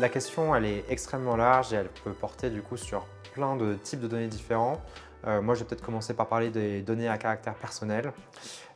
La question, est extrêmement large et elle peut porter du coup sur plein de types de données différents. Euh, moi, je vais peut-être commencer par parler des données à caractère personnel.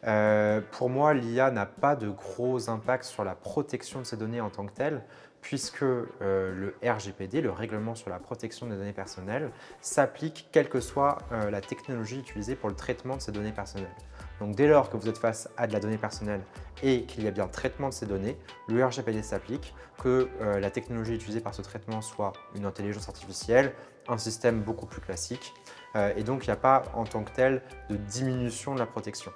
Euh, pour moi, l'IA n'a pas de gros impact sur la protection de ces données en tant que telles, puisque euh, le RGPD, le règlement sur la protection des données personnelles, s'applique quelle que soit la technologie utilisée pour le traitement de ces données personnelles. Donc dès lors que vous êtes face à de la donnée personnelle et qu'il y a bien traitement de ces données, le RGPD s'applique, que la technologie utilisée par ce traitement soit une intelligence artificielle, un système beaucoup plus classique, euh, et donc il n'y a pas en tant que tel de diminution de la protection.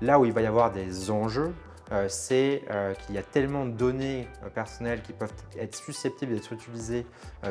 Là où il va y avoir des enjeux, euh, c'est euh, qu'il y a tellement de données personnelles qui peuvent être susceptibles d'être utilisées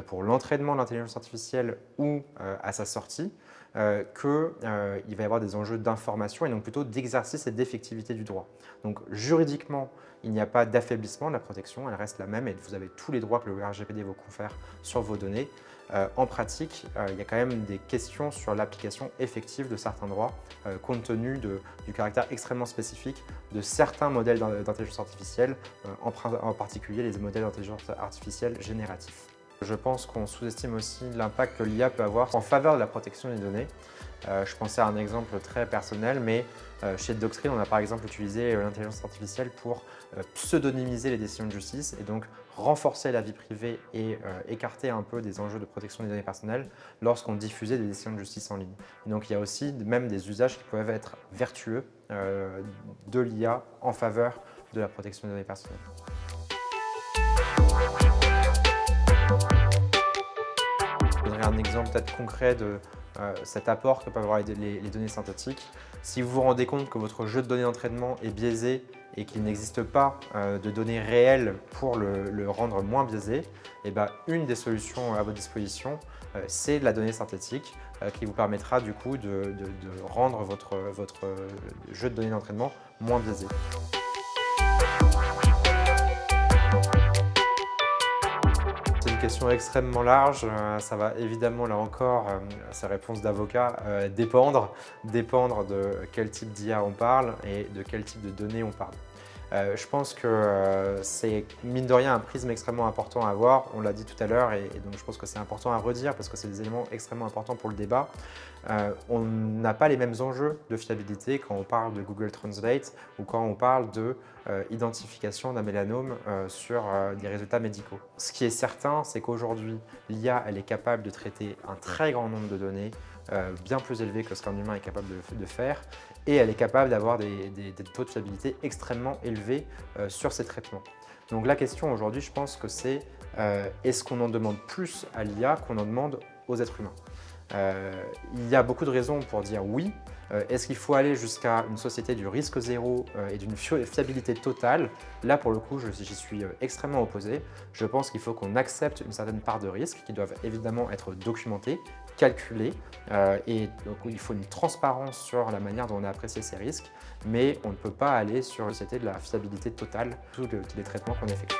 pour l'entraînement de l'intelligence artificielle ou à sa sortie, qu'il va y avoir des enjeux d'information et donc plutôt d'exercice et d'effectivité du droit. Donc juridiquement, il n'y a pas d'affaiblissement de la protection, elle reste la même et vous avez tous les droits que le RGPD vous confère sur vos données. Euh, en pratique, euh, il y a quand même des questions sur l'application effective de certains droits, euh, compte tenu du caractère extrêmement spécifique de certains modèles d'intelligence artificielle, en, en particulier les modèles d'intelligence artificielle génératifs. Je pense qu'on sous-estime aussi l'impact que l'IA peut avoir en faveur de la protection des données. Euh, je pensais à un exemple très personnel, mais euh, chez Doctrine, on a par exemple utilisé euh, l'intelligence artificielle pour pseudonymiser les décisions de justice et donc renforcer la vie privée et écarter un peu des enjeux de protection des données personnelles lorsqu'on diffusait des décisions de justice en ligne. donc il y a aussi même des usages qui peuvent être vertueux de l'IA en faveur de la protection des données personnelles. Un exemple peut-être concret de euh, cet apport que peuvent avoir les, données synthétiques. Si vous vous rendez compte que votre jeu de données d'entraînement est biaisé et qu'il n'existe pas euh, de données réelles pour le, rendre moins biaisé, et eh ben, une des solutions à votre disposition, euh, c'est la donnée synthétique qui vous permettra du coup de, rendre votre, votre jeu de données d'entraînement moins biaisé. Question extrêmement large. Euh, ça va évidemment, là encore, euh, sa réponse d'avocat, euh, dépendre, dépendre de quel type d'IA on parle et de quel type de données on parle. Je pense que c'est mine de rien un prisme extrêmement important à avoir, on l'a dit tout à l'heure et, donc je pense que c'est important à redire parce que c'est des éléments extrêmement importants pour le débat. on n'a pas les mêmes enjeux de fiabilité quand on parle de Google Translate ou quand on parle de euh, d'un mélanome euh, sur euh, des résultats médicaux. Ce qui est certain, c'est qu'aujourd'hui, l'IA, elle est capable de traiter un très grand nombre de données, bien plus élevés que ce qu'un humain est capable de, faire, et elle est capable d'avoir des, taux de fiabilité extrêmement élevés sur ces traitements. Donc la question aujourd'hui, je pense que c'est est-ce qu'on en demande plus à l'IA qu'on en demande aux êtres humains? Il y a beaucoup de raisons pour dire oui, euh, est-ce qu'il faut aller jusqu'à une société du risque zéro euh, et d'une fiabilité totale? Là, pour le coup, j'y suis euh, extrêmement opposé. Je pense qu'il faut qu'on accepte une certaine part de risques qui doivent évidemment être documentés, calculés, et donc il faut une transparence sur la manière dont on a apprécié ces risques, mais on ne peut pas aller sur une société de la fiabilité totale tous les traitements qu'on effectue.